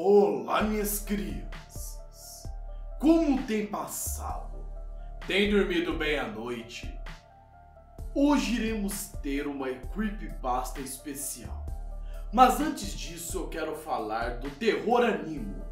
Olá, minhas crianças! Como tem passado? Tem dormido bem à noite? Hoje iremos ter uma creepypasta especial. Mas antes disso, eu quero falar do Terror Animo,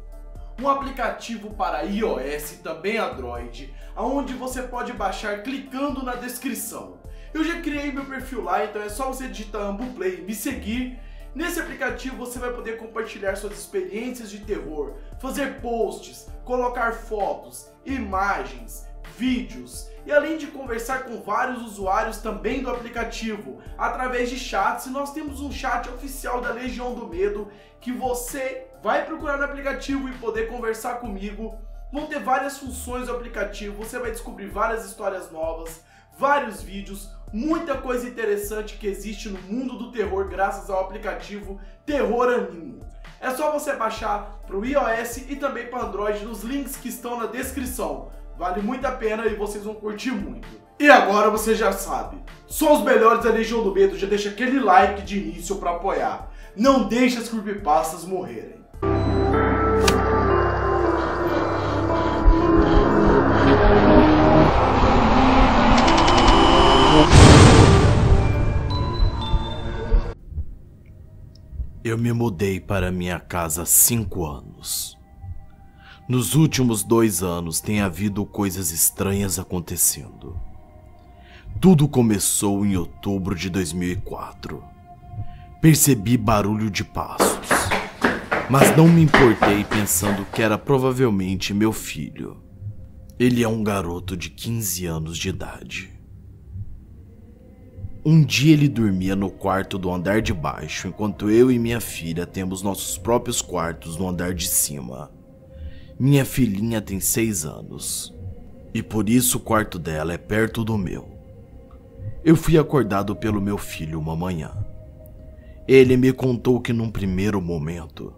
um aplicativo para iOS e também Android, onde você pode baixar clicando na descrição. Eu já criei meu perfil lá, então é só você digitar Ambuplay e me seguir Nesse aplicativo você vai poder compartilhar suas experiências de terror, fazer posts, colocar fotos, imagens, vídeos e além de conversar com vários usuários também do aplicativo através de chats. Nós temos um chat oficial da Legião do Medo que você vai procurar no aplicativo e poder conversar comigo. Vão ter várias funções do aplicativo, você vai descobrir várias histórias novas, vários vídeos, muita coisa interessante que existe no mundo do terror graças ao aplicativo Terror Animo. É só você baixar para o iOS e também para Android nos links que estão na descrição. Vale muito a pena e vocês vão curtir muito. E agora você já sabe, só os melhores da Legião do Medo, já deixa aquele like de início para apoiar. Não deixe as creepypastas morrerem. Eu me mudei para minha casa há cinco anos. Nos últimos dois anos tem havido coisas estranhas acontecendo. Tudo começou em outubro de 2004. Percebi barulho de passos, mas não me importei pensando que era provavelmente meu filho. Ele é um garoto de 15 anos de idade. Um dia ele dormia no quarto do andar de baixo, enquanto eu e minha filha temos nossos próprios quartos no andar de cima. Minha filhinha tem seis anos, e por isso o quarto dela é perto do meu. Eu fui acordado pelo meu filho uma manhã. Ele me contou que num primeiro momento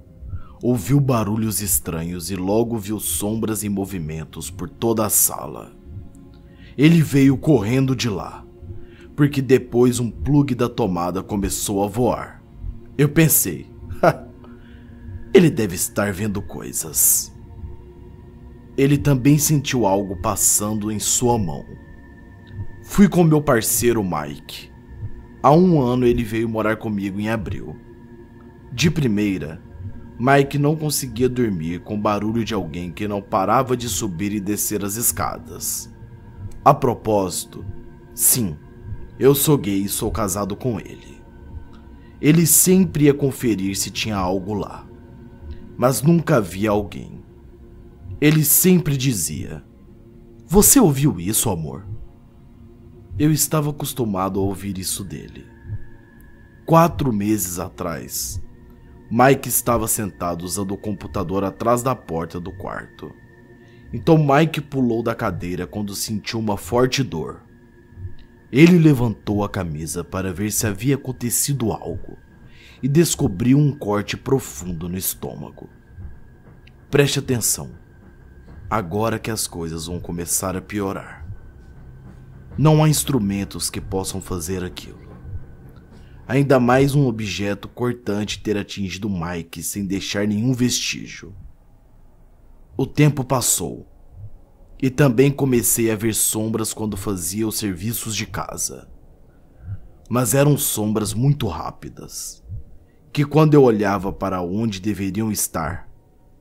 ouviu barulhos estranhos e logo viu sombras em movimentos por toda a sala. Ele veio correndo de lá porque depois um plug da tomada começou a voar. Eu pensei, ele deve estar vendo coisas. Ele também sentiu algo passando em sua mão. Fui com meu parceiro Mike. Há um ano ele veio morar comigo em abril. De primeira, Mike não conseguia dormir com o barulho de alguém que não parava de subir e descer as escadas. A propósito, sim, eu sou gay e sou casado com ele. Ele sempre ia conferir se tinha algo lá, mas nunca via alguém. Ele sempre dizia: Você ouviu isso, amor? Eu estava acostumado a ouvir isso dele. Quatro meses atrás, Mike estava sentado usando o computador atrás da porta do quarto. Então Mike pulou da cadeira quando sentiu uma forte dor. Ele levantou a camisa para ver se havia acontecido algo e descobriu um corte profundo no estômago. Preste atenção, agora que as coisas vão começar a piorar. Não há instrumentos que possam fazer aquilo. Ainda mais um objeto cortante ter atingido Mike sem deixar nenhum vestígio. O tempo passou e também comecei a ver sombras quando fazia os serviços de casa. Mas eram sombras muito rápidas, que quando eu olhava para onde deveriam estar,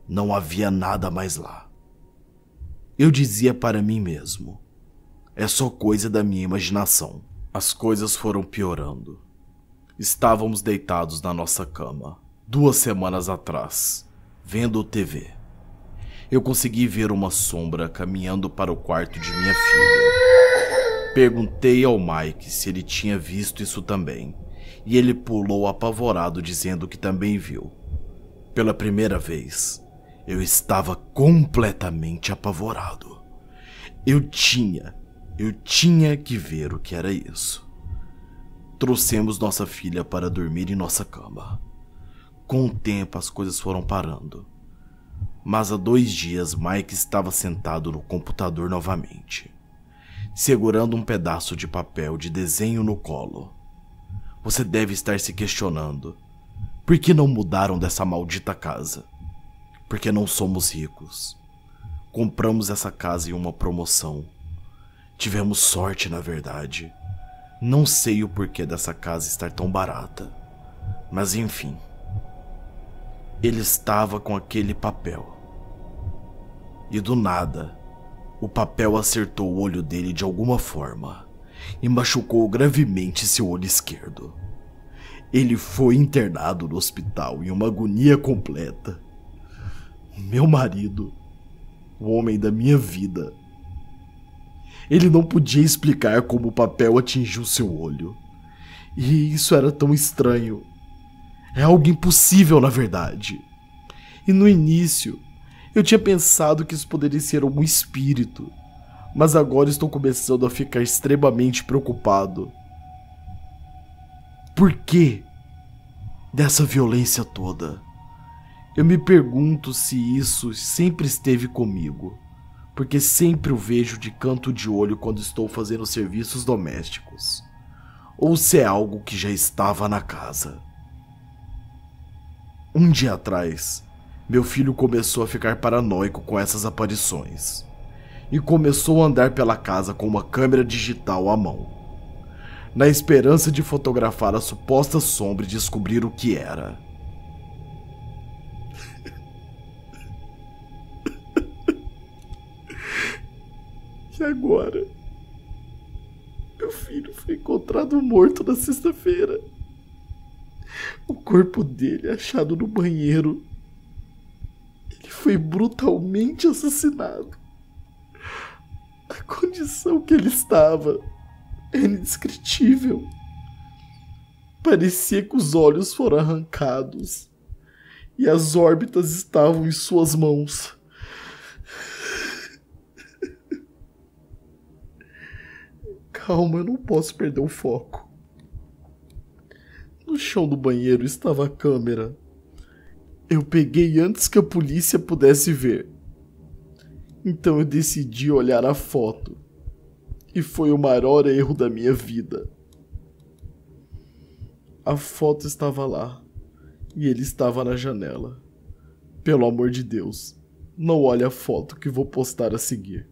não havia nada mais lá. Eu dizia para mim mesmo: é só coisa da minha imaginação. As coisas foram piorando. Estávamos deitados na nossa cama, duas semanas atrás, vendo TV eu consegui ver uma sombra caminhando para o quarto de minha filha. Perguntei ao Mike se ele tinha visto isso também, e ele pulou apavorado, dizendo que também viu. Pela primeira vez, eu estava completamente apavorado. Eu tinha, eu tinha que ver o que era isso. Trouxemos nossa filha para dormir em nossa cama. Com o tempo, as coisas foram parando mas há dois dias Mike estava sentado no computador novamente, segurando um pedaço de papel de desenho no colo. Você deve estar se questionando: por que não mudaram dessa maldita casa? porque não somos ricos. Compramos essa casa em uma promoção. Tivemos sorte, na verdade. Não sei o porquê dessa casa estar tão barata. Mas enfim. Ele estava com aquele papel. E do nada, o papel acertou o olho dele de alguma forma e machucou gravemente seu olho esquerdo. Ele foi internado no hospital em uma agonia completa. Meu marido, o homem da minha vida. Ele não podia explicar como o papel atingiu seu olho. E isso era tão estranho. É algo impossível, na verdade. E no início, eu tinha pensado que isso poderia ser algum espírito, mas agora estou começando a ficar extremamente preocupado. Por que dessa violência toda? Eu me pergunto se isso sempre esteve comigo, porque sempre o vejo de canto de olho quando estou fazendo serviços domésticos, ou se é algo que já estava na casa. Um dia atrás, meu filho começou a ficar paranoico com essas aparições e começou a andar pela casa com uma câmera digital à mão, na esperança de fotografar a suposta sombra e descobrir o que era. E agora? Meu filho foi encontrado morto na sexta-feira. O corpo dele é achado no banheiro foi brutalmente assassinado. A condição que ele estava era indescritível. Parecia que os olhos foram arrancados e as órbitas estavam em suas mãos. Calma, eu não posso perder o foco. No chão do banheiro estava a câmera eu peguei antes que a polícia pudesse ver. Então eu decidi olhar a foto. E foi o maior erro da minha vida. A foto estava lá. E ele estava na janela. Pelo amor de Deus, não olhe a foto que vou postar a seguir.